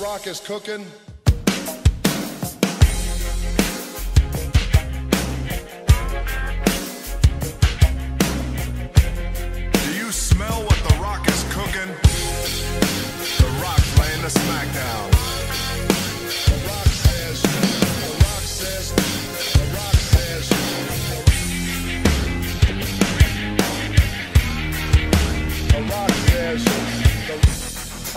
Rock is cooking? Do you smell what The Rock is cooking? The Rock's laying the smackdown. You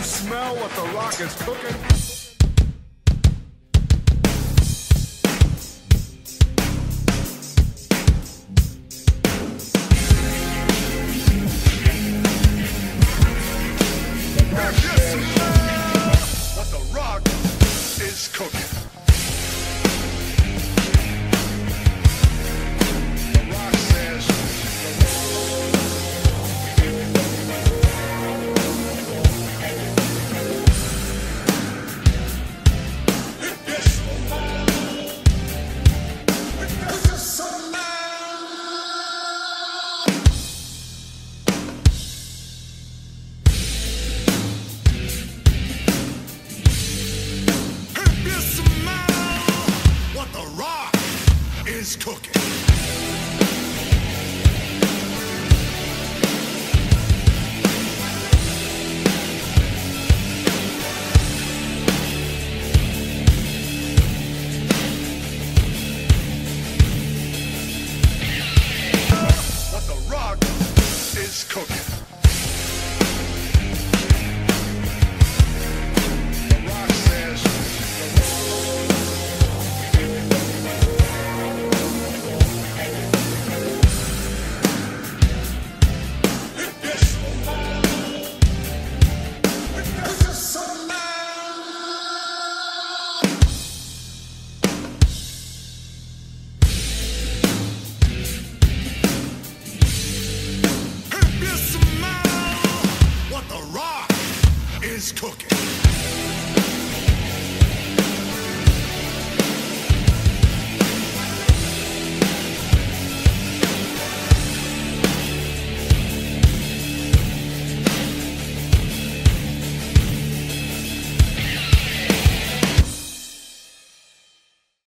smell what The Rock is cooking? Is cooking. What the rock is cooking. Is cooking.